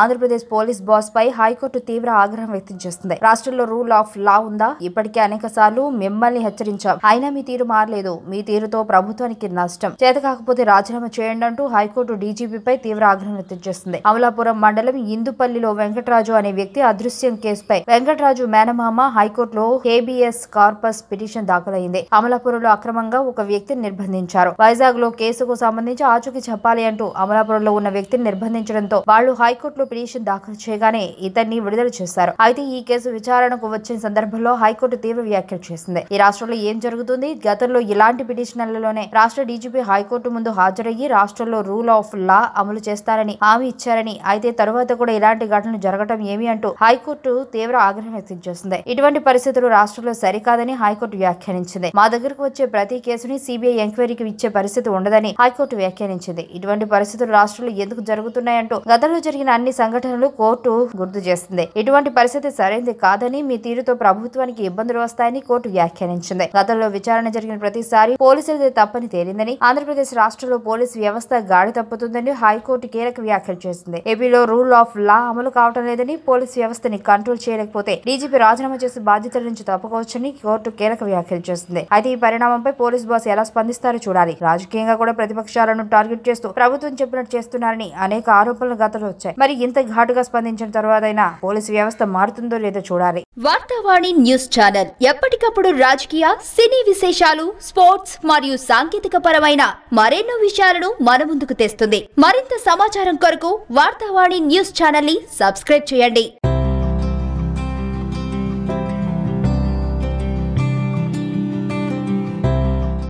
Andhra Pradesh police boss పై high court తీవ్ర ఆగ్రహం వ్యక్తం చేస్తుంది. రాష్ట్రంలో రూల్ ఆఫ్ లా ఉందా? ఇప్పటికే అనేక సార్లు మిమ్మల్ని హెచ్చరించాం. అయినా మీ తీరు మారలేదు. మీ తీరుతో ప్రభుత్వానికి నష్టం. చేత కాకపోతే రాజీనామా చేయండి అంటూ హైకోర్టు డీజీపీపై తీవ్ర ఆగ్రహం వ్యక్తం చేస్తుంది. అమలాపురం మండలం ఇందుపల్లిలో వెంకటరాజు అనే వ్యక్తి అదృశ్యం కేసుపై వెంకటరాజు మేనమామ హైకోర్టులో హేబియస్ కార్పస్ పిటిషన్ దాఖలైంది. అమలాపురంలో అక్రమంగా ఒక వ్యక్తిని నిర్బంధించారు. వైజాగ్లో కేసుకు సంబంధించి ఆచూకీ చెప్పాలి అంటూ అమలాపురంలో ఉన్న వ్యక్తిని నిర్బంధించడంతో వాళ్ళు హైకోర్టులో పిటిషన్ దాఖలు చేయగానే ఇతన్ని విడుదల చేశారు. అయితే ఈ కేసు విచారణకు వచ్చిన సందర్భంలో హైకోర్టు తీవ్ర వ్యాఖ్యలు చేసింది. ఈ రాష్ట్రంలో ఏం జరుగుతుంది? గతంలో ఇలాంటి పిటిషన్లలోనే రాష్ట్ర డీజీపీ హైకోర్టు ముందు హాజరయ్యి రాష్ట్రంలో రూల్ ఆఫ్ లా అమలు చేస్తారని హామీ ఇచ్చారని అయితే తరువాత కూడా ఇలాంటి ఘటనలు జరగటం ఏమి అంటూ హైకోర్టు తీవ్ర ఆగ్రహం వ్యక్తం చేసింది. ఇటువంటి పరిస్థితులు రాష్ట్రంలో సరికాదని హైకోర్టు వ్యాఖ్యానించింది. మా దగ్గరకు వచ్చే ప్రతి కేసుని సిబిఐ ఎంక్వైరీకి ఇచ్చే పరిస్థితి ఉండదని హైకోర్టు వ్యాఖ్యానించింది. ఇటువంటి పరిస్థితులు రాష్ట్రంలో ఎందుకు జరుగుతున్నాయంటూ గతంలో జరిగిన అన్ని సంఘటనలు కోర్టు గుర్తు చేసింది ఇటువంటి పరిస్థితి సరైనది కాదని మీ తీరుతో ప్రభుత్వానికి ఇబ్బందులు వస్తాయని కోర్టు వ్యాఖ్యానించింది. గతంలో విచారణ జరిగిన ప్రతిసారి పోలీసులదే తప్పని తేలిందని ఆంధ్రప్రదేశ్ రాష్ట్రంలో పోలీసు వ్యవస్థ గాడి తప్పుతుందని హైకోర్టు కీలక వ్యాఖ్యలు చేసింది. ఏపీలో రూల్ ఆఫ్ లా అమలు కావటం లేదని పోలీసు వ్యవస్థని కంట్రోల్ చేయలేకపోతే డీజీపీ రాజీనామా చేసి బాధ్యతల నుంచి తప్పుకోవచ్చని కోర్టు కీలక వ్యాఖ్యలు చేసింది. అయితే ఈ పరిణామంపై పోలీస్ బాస్ ఎలా స్పందిస్తారో చూడాలి. రాజకీయంగా కూడా ప్రతిపక్షాలను టార్గెట్ చేస్తూ ప్రభుత్వం చెప్పినట్టు చేస్తున్నారని అనేక ఆరోపణలు గతంలో వచ్చాయి. మరి ఇంత ఘాటుగా స్పందించిన తర్వాతైనా పోలీసు వ్యవస్థ మారుతుందో లేదో చూడాలి. వార్తావాణి న్యూస్ ఛానల్ ఎప్పటికప్పుడు రాజకీయ సినీ విశేషాలు స్పోర్ట్స్ మరియు సాంకేతిక పరమైన మరెన్నో విషయాలను మన ముందుకు తెస్తుంది. మరింత సమాచారం కొరకు వార్తావాణి న్యూస్ ఛానల్ని సబ్స్క్రైబ్ చేయండి.